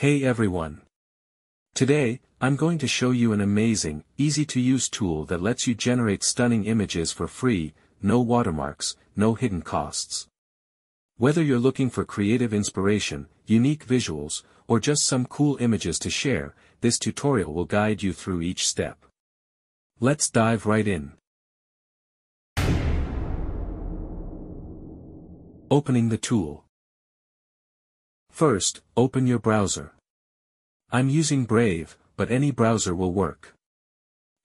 Hey everyone! Today, I'm going to show you an amazing, easy-to-use tool that lets you generate stunning images for free, no watermarks, no hidden costs. Whether you're looking for creative inspiration, unique visuals, or just some cool images to share, this tutorial will guide you through each step. Let's dive right in. Opening the tool. First, open your browser. I'm using Brave, but any browser will work.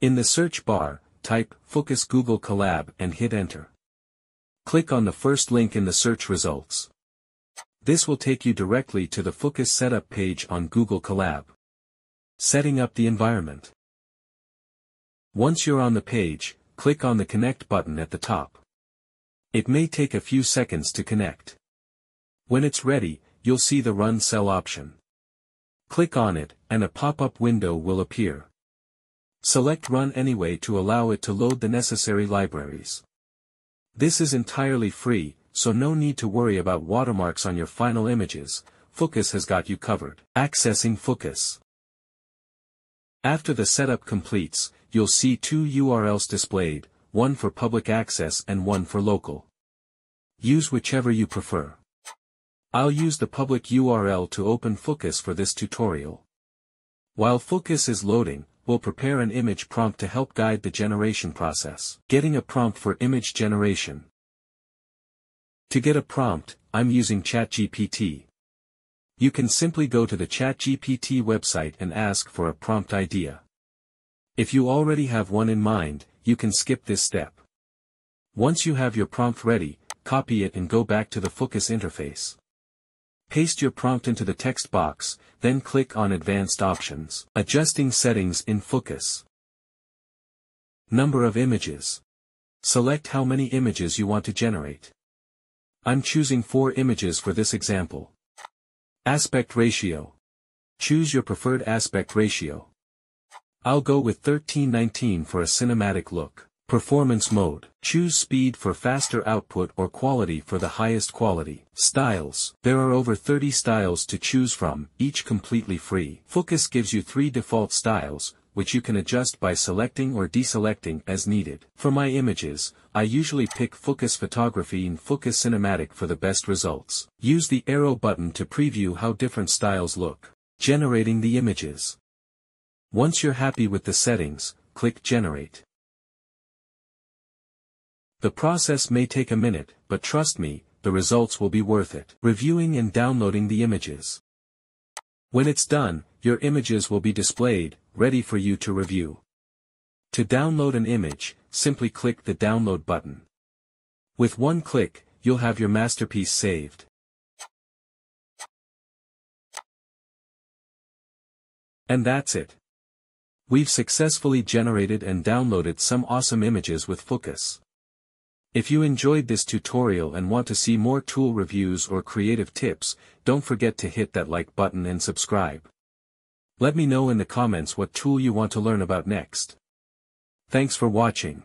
In the search bar, type Fooocus Google Colab and hit enter. Click on the first link in the search results. This will take you directly to the Fooocus setup page on Google Colab. Setting up the environment. Once you're on the page, click on the Connect button at the top. It may take a few seconds to connect. When it's ready, you'll see the Run Cell option. Click on it, and a pop-up window will appear. Select Run Anyway to allow it to load the necessary libraries. This is entirely free, so no need to worry about watermarks on your final images, Fooocus has got you covered. Accessing Fooocus After the setup completes, you'll see two URLs displayed, one for public access and one for local. Use whichever you prefer. I'll use the public URL to open Fooocus for this tutorial. While Fooocus is loading, we'll prepare an image prompt to help guide the generation process. Getting a prompt for image generation. To get a prompt, I'm using ChatGPT. You can simply go to the ChatGPT website and ask for a prompt idea. If you already have one in mind, you can skip this step. Once you have your prompt ready, copy it and go back to the Fooocus interface. Paste your prompt into the text box, then click on Advanced Options. Adjusting Settings in Fooocus. Number of images. Select how many images you want to generate. I'm choosing 4 images for this example. Aspect Ratio. Choose your preferred aspect ratio. I'll go with 1319 for a cinematic look. Performance mode. Choose speed for faster output or quality for the highest quality. Styles. There are over 30 styles to choose from, each completely free. Fooocus gives you three default styles, which you can adjust by selecting or deselecting as needed. For my images, I usually pick Fooocus Photography and Fooocus Cinematic for the best results. Use the arrow button to preview how different styles look. Generating the images. Once you're happy with the settings, click Generate. The process may take a minute, but trust me, the results will be worth it. Reviewing and downloading the images. When it's done, your images will be displayed, ready for you to review. To download an image, simply click the download button. With one click, you'll have your masterpiece saved. And that's it. We've successfully generated and downloaded some awesome images with Fooocus. If you enjoyed this tutorial and want to see more tool reviews or creative tips, don't forget to hit that like button and subscribe. Let me know in the comments what tool you want to learn about next. Thanks for watching.